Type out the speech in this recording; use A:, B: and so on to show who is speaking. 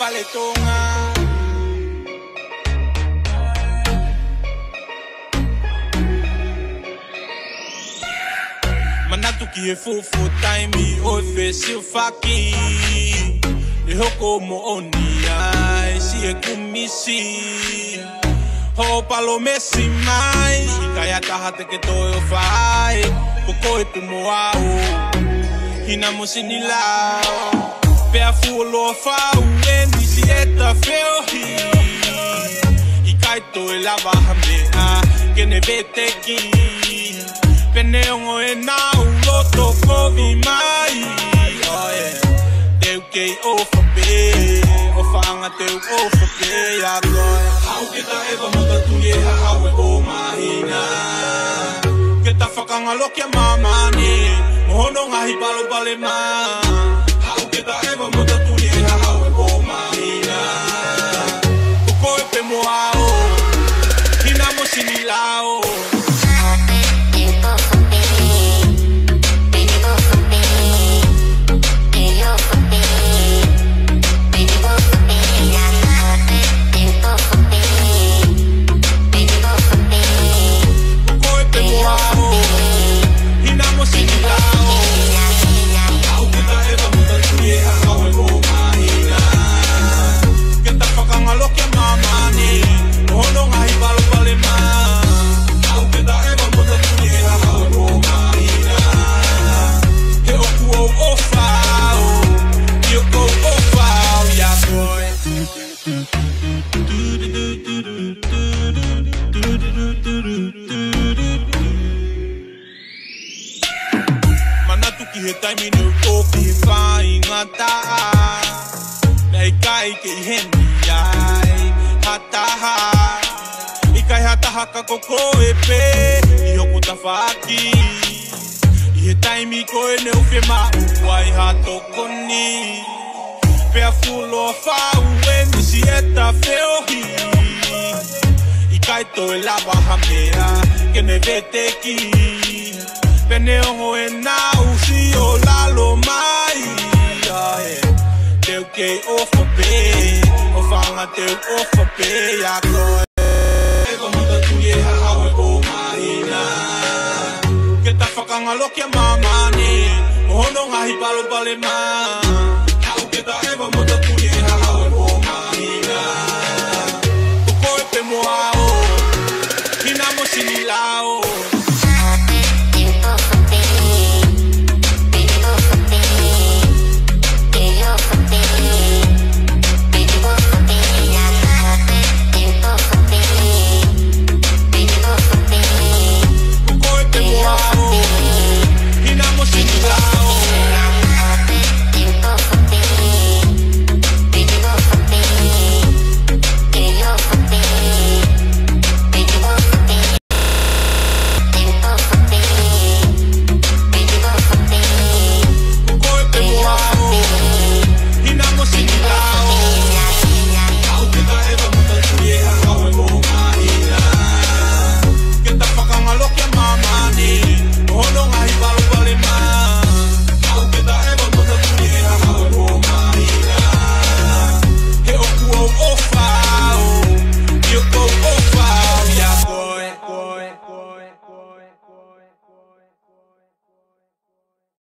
A: paletonga ah. Manatu ki he fufu taimi o e fe si o faki. E hoko mo oni ai si e kumisi. Ho palo mesi mai I kai ataha te ke toi o fai Ko koe pu mo au Hina mo Sinilau Pea fuolo fau e nisi e ta feo. Hi I kai toi lava hamea Ke ne vete ki. Pene ongo e nau loto kovi mai. Oh yeah Teu kei o fape O whaanga teu o fape a koe. Hau ke ta ewa mota tui e ha hau e o mahina. Ke ta whakangalo kia mamani Mohono ngahi palo pale ma. Manatu ki he taimi neu o ki he whai ngata Nei kai ke i heni ai Hataha I kai hataha ka koko e pe I hoku ta whaki I he taimi ko e neu whi mau Wai hato koni Pea fulo a whau e nisi e ta whiohi I kai to e lava hamea Ke ne vete ki Benehoena usio lalo mai Teu ke o fape O whanga teu o fape a koe Ego muta tuie ha hawe o mahina Ke ta whakanga loke mamani Mo hono ngahi palo pale maa Hau ke ta ewa muta tuie ha hawe o mahina Ko pe moa o Hina mo Sinilau